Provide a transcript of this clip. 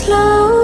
slow.